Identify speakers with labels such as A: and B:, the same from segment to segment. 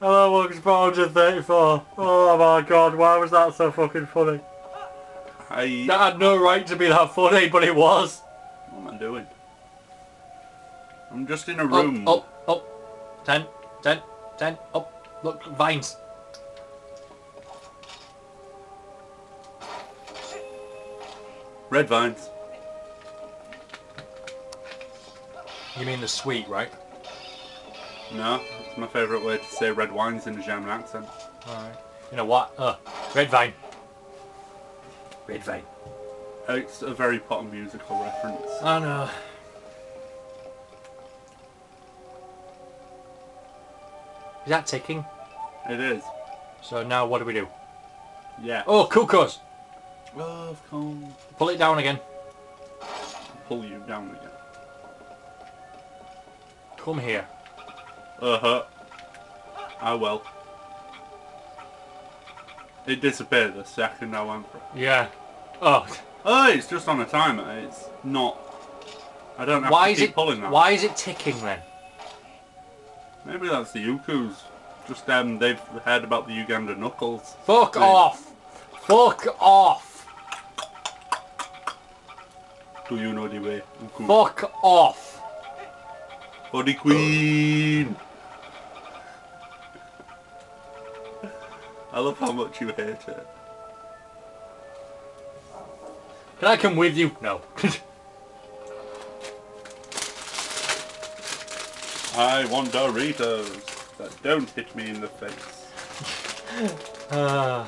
A: Hello, welcome to 434. Oh my god, why was that so fucking funny?
B: I...
A: That had no right to be that funny, but it was.
B: What am I doing? I'm just in a
A: Up,
B: room.
A: up, up. Ten, ten, ten, up. Look, vines.
B: Red vines.
A: You mean the sweet, right?
B: No, it's my favourite way to say red wines in a German accent.
A: Alright. You know what? Uh, red vine. Red vine.
B: It's a very Potter musical reference.
A: I know. Is that ticking?
B: It is.
A: So now what do we do?
B: Yeah.
A: Oh, cuckoos!
B: Oh, of course.
A: Pull it down again.
B: Pull you down again.
A: Come here.
B: Uh-huh. I will. It disappeared the second I went for it.
A: Yeah. Oh,
B: Oh, it's just on a timer. It's not... I don't have
A: why
B: to
A: is
B: keep
A: it?
B: pulling that.
A: Why is it ticking then?
B: Maybe that's the Ooccas. Just um, they've heard about the Uganda knuckles.
A: Fuck
B: Right.
A: off! Fuck off!
B: Do you know the way?
A: Fuck off!
B: The Queen! I love how much you hate it.
A: Can I come with you? No.
B: I want Doritos that don't hit me in the face.
A: uh,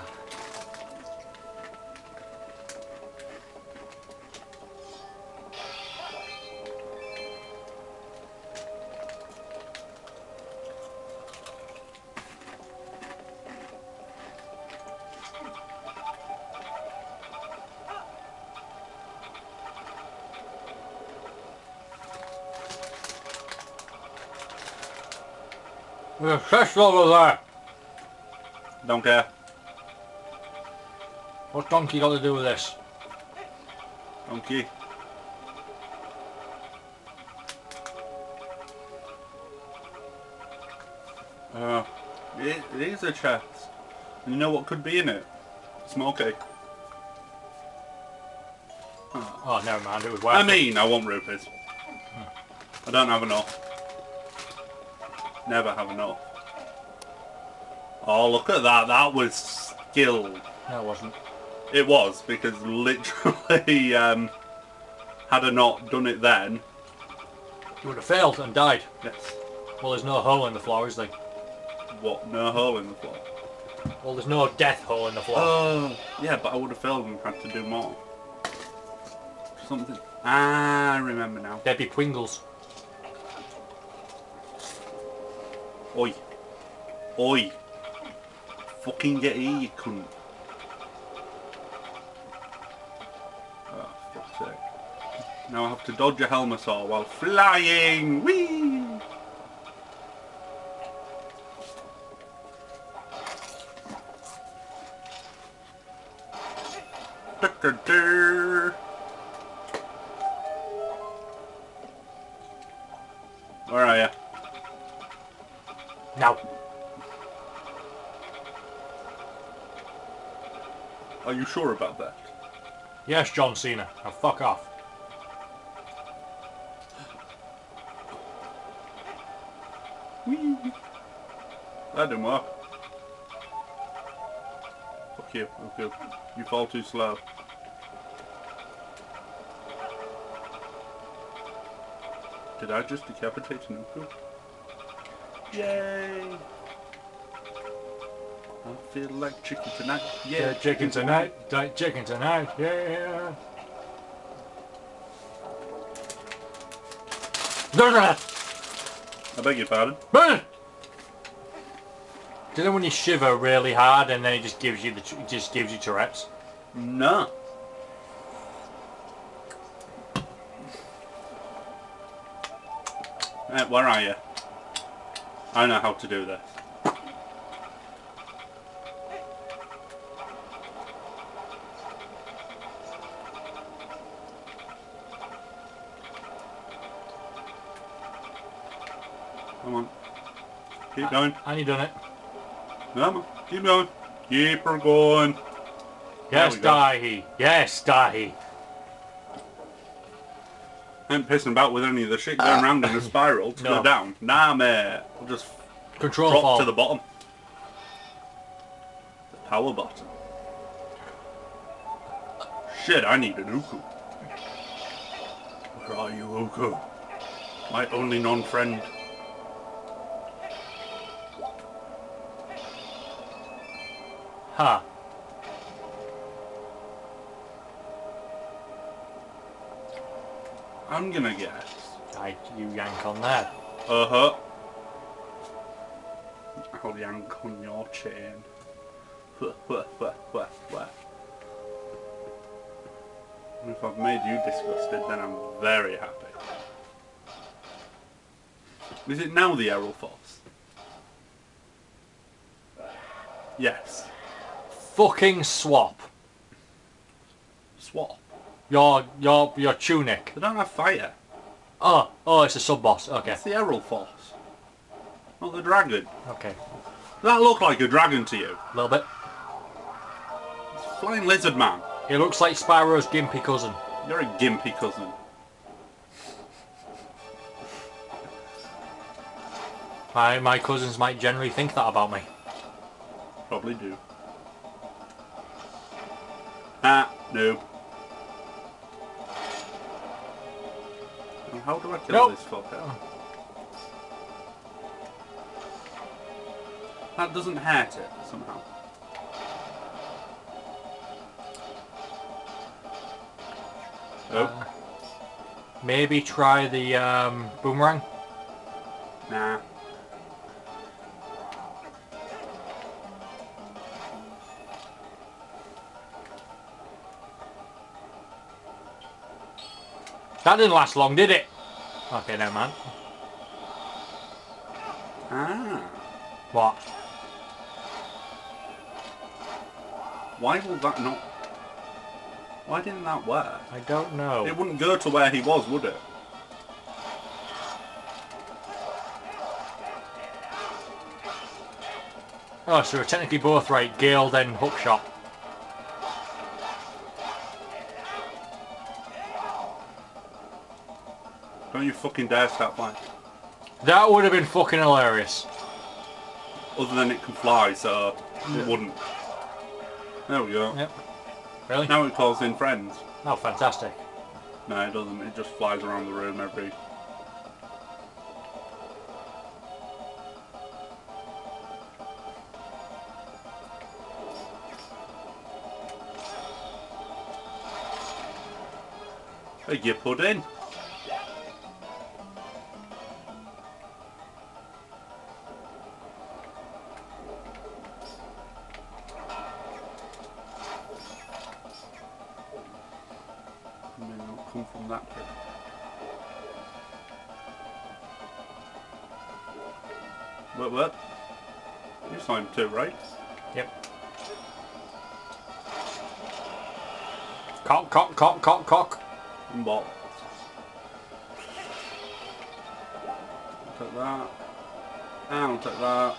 A: there's a chest over there.
B: Don't care.
A: What's donkey got to do with this?
B: Donkey. Uh, it, it is a chest. And you know what could be in it? Smoky.
A: Oh, never mind. It was
B: I
A: worth it.
B: mean, I want rupees. I don't have enough. Never have enough. Oh, look at that. That was skill.
A: No, it wasn't.
B: It was, because literally, um, had I not done it then,
A: You would have failed and died.
B: yes.
A: Well, there's no hole in the floor, is there?
B: What? No hole in the floor.
A: Well, there's no death hole in the floor.
B: Oh, yeah, but I would have failed and had to do more. Something. Ah, I remember now.
A: There'd be Pringles.
B: Oi. Oi. Fucking get here, you cunt. Oh, fuck's sake. Now I have to dodge a Helmasaur while flying! Whee! Where are you? Are you sure about that?
A: Yes, John Cena. Now fuck off.
B: Whee! That didn't work. Fuck you, fuck you. Fall too slow. Did I just decapitate an Oocca? Yay! I feel like chicken tonight. Yeah,
A: Yeah, chicken tonight. Di- chicken tonight. Yeah.
B: I beg your pardon.
A: Burn Do you know when you shiver really hard and then it just gives you the it just gives you Tourette's?
B: No. Eh, where are you? I know how to do this. Come on. Keep going.
A: And you done it.
B: No, man. Keep going. Keep her going.
A: Yes,
B: we go.
A: die he. Yes, die he.
B: I ain't pissing about with any of the shit going uh. around in a spiral to
A: No.
B: go down. Nah, mate. I'll just
A: Control
B: drop
A: fall.
B: to the bottom. The power button. Shit, I need an Oocca. Where are you, Oocca? My only non-friend.
A: Ha.
B: I'm gonna guess.
A: I, you yank on that.
B: Uh-huh. I'll yank on your chain. And If I've made you disgusted, then I'm very happy. Is it now the Aeralfos? Yes.
A: Fucking swap.
B: Swap.
A: Your your your tunic.
B: They don't have fire.
A: Oh, oh, it's a sub boss. Okay,
B: It's the Aeralfos. Not the dragon.
A: okay.
B: Does that look like a dragon to you?
A: A little bit.
B: It's flying lizard man.
A: He looks like Spyro's gimpy cousin.
B: You're a gimpy cousin.
A: My my cousins might generally think that about me.
B: Probably do. Ah, no. How do I kill
A: Nope.
B: this fucker? That doesn't hurt it somehow. Oh,
A: Maybe try the um, boomerang.
B: nah.
A: That didn't last long, did it? Okay, no man.
B: Ah.
A: What?
B: Why will that not... Why didn't that work?
A: I don't know.
B: It wouldn't go to where he was, would it?
A: Oh, so we're technically both right. Gale then hookshot.
B: Don't you fucking dare start flying.
A: That would have been fucking hilarious.
B: Other than it can fly, so it wouldn't. There we go.
A: Yep. Really?
B: Now it calls in friends.
A: Oh, fantastic.
B: No, it doesn't. It just flies around the room every... Beg your pudding. May What, what? You signed two, right?
A: Yep. Cock, cock, cock, cock, cock.
B: And balls. Take that. And I'll take that.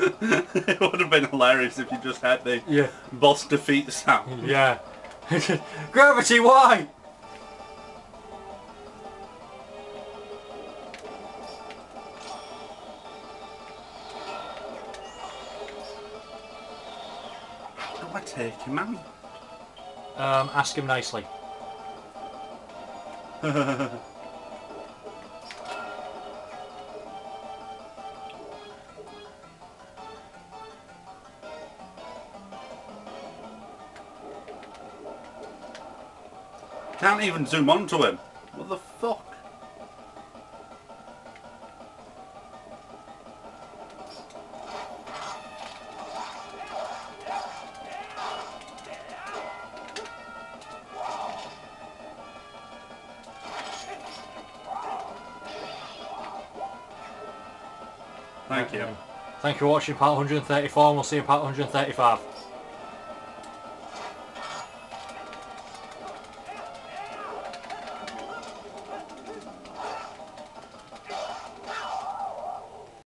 B: it would have been hilarious if you just had the
A: Yeah.
B: boss defeat sound.
A: Yeah. Gravity, why?
B: I take him out?
A: Um, ask him nicely.
B: Can't even zoom onto him. What the fuck? Thank you.
A: Thank you for watching part 134 and we'll see you in part 135.